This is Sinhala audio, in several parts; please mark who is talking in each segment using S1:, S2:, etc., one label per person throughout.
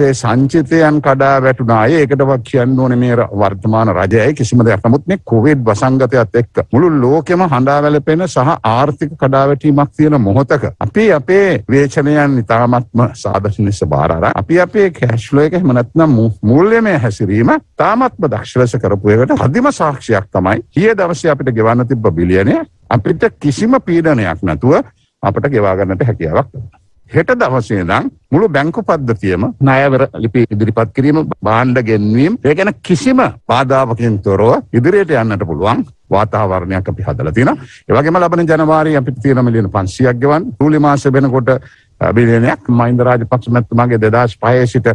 S1: අපේ සංචිතයන් කඩා වැටුණා. ඒකටවත් කියන්න ඕනේ මේ වර්තමාන රජයයි කිසිම දෙයක්. නමුත් මේ කොවිඩ් වසංගතයත් එක්ක මුළු ලෝකෙම හඬා වැළපෙන සහ ආර්ථික කඩාවැටීමක් තියෙන මොහොතක අපි අපේ වේචනයන් ඉතාමත්ම සාධන ලෙස බාර අරන් අපි අපේ කැෂ් ෆ්ලෝ එක එහෙම නැත්නම් මූල්‍යමය හැසිරීම තාමත්ම දක්ෂ ලෙස කරපු එකට අදිම සාක්ෂියක් තමයි ඊයේ දවසේ අපිට ගෙවන්න තිබ්බ බිලියනය අපිට කිසිම පීඩනයක් නැතුව අපට ගෙවා ගන්නට හැකියාවක් තිබුණා. හෙට දවසේ ඉඳන් මුළු බැංකු පද්ධතියම ණයවර ලිපි ඉදිරිපත් කිරීම භාණ්ඩ ගෙන්වීම ඒ ගැන කිසිම බාධාවකින් තොරව ඉදිරියට යන්නට පුළුවන් වාතාවරණයක් අපි හදලා තියෙනවා. ඒ වගේම ලබන ජනවාරි අපිට තියෙන මිලියන 500ක් ගෙවන්න. ජූලි මාසෙ වෙනකොට බිලියනයක් මහින්ද රාජපක්ෂ මැතිතුමාගේ 2005 සිට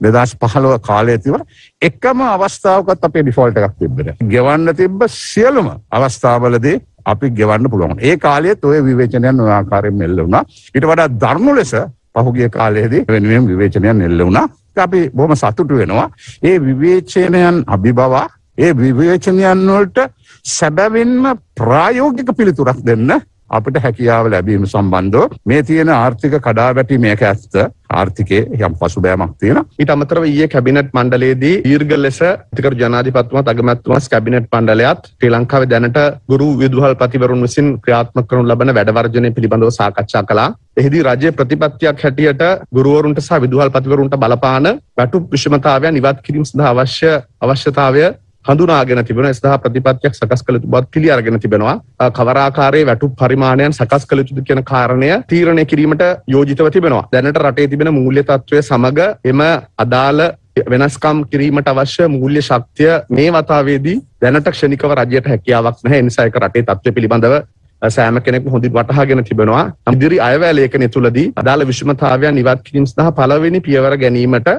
S1: දෙදස් පහළව කාලය තිව එකම අවස්ථාවකත් අපේ ඩිෆෝල්ට එකක් තිබෙන. ගෙවන්න තිබ්බ සියලුම අවස්ථාවලදී අපි ගෙවන්න පුළුවන්. ඒ කාලෙත් ඔය විවේචනයන් ඔය ආකාරයෙන් මෙල්ල වුණා. ඊට වඩා දරුණු ලෙස පහුගිය කාලයේදී වෙනුවෙන් විවේචනයන් එල්ල වුණා. අපි බොහොම සතුටු වෙනවා. ඒ විවේචනයන් අභිබවා ඒ විවේචනයන් වලට සැබවින්ම ප්‍රායෝගික පිළිතුරක් දෙන්න අපිට හැකියාව ලැබීම සම්බන්ධව මේ තියෙන ආර්ථික කඩාවැටීම මේක ඇත්ත ආර්ථිකයේ යම් පසුබෑමක් තියෙනවා.
S2: ඊට අමතරව ඊයේ කැබිනට් මණ්ඩලයේදී දීර්ඝ ලෙස අධිකරු ජනාධිපතිතුමාත් අගමැතිතුමාත් කැබිනට් මණ්ඩලයත් ශ්‍රී ලංකාවේ දැනට ගුරු විදුහල්පතිවරුන් විසින් ක්‍රියාත්මක කරනු ලබන වැඩ වර්ජනය පිළිබඳව සාකච්ඡා කළා. එහිදී රජයේ ප්‍රතිපත්තියක් හැටියට ගුරුවරුන්ට සහ විදුහල්පතිවරුන්ට බලපාන වැටුප් විෂමතාවයන් ඉවත් කිරීම සඳහා අවශ්‍ය අවශ්‍යතාවය හඳුනාගෙන තිබෙන සහ ප්‍රතිපත්තියක් සකස් කළ යුතු බවත් පිළි අරගෙන තිබෙනවා. කවරාකාරයේ වැටුප් පරිමාණයන් සකස් කළ යුතුද කියන කාරණය තීරණය කිරීමට යෝජිතව තිබෙනවා. දැනට රටේ තිබෙන මූල්‍ය තත්ත්වය සමග එම අදාළ වෙනස්කම් කිරීමට අවශ්‍ය මූල්‍ය ශක්තිය මේ වතාවේදී දැනට ක්ෂණිකව රජයට හැකියාවක් නැහැ. ඒ නිසා ඒක රටේ තත්ත්වය පිළිබඳව සෑම කෙනෙක් හොඳින් වටහාගෙන තිබෙනවා. ඉදිරි අයවැය ලේඛනය තුලදී අදාළ විෂමතාවයන් ඉවත් කිරීම සඳහා පළවෙනි පියවර ගැනීමට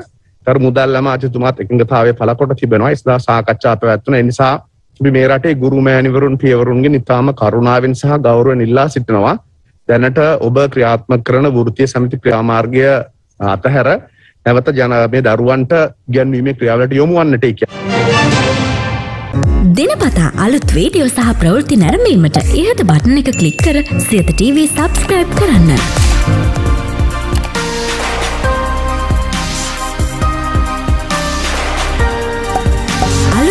S2: තර මුදල් අමාත්‍යතුමාත් එකඟතාවය පළකොට තිබෙනවා. ඉස්දා සාකච්ඡා පැවැත්වුණා. ඒ නිසා අපි මේ රටේ ගුරු මෑණිවරුන් පියවරුන්ගෙන් ඉතාම කරුණාවෙන් සහ ගෞරවයෙන් ඉල්ලා සිටිනවා. දැනට ඔබ ක්‍රියාත්මක කරන වෘත්තීය සමිති ක්‍රියාමාර්ගය අතහැර නැවත ජන මේ දරුවන්ට ඉගැන්වීමේ ක්‍රියාවලට යොමු වන්නට
S3: දිනපතා අලුත් වීඩියෝ සහ ප්‍රවෘත්ති නැරඹීමට ඉහත බටන එක ක්ලික් කර සියත TV සබස්ක්‍රයිබ් කරන්න.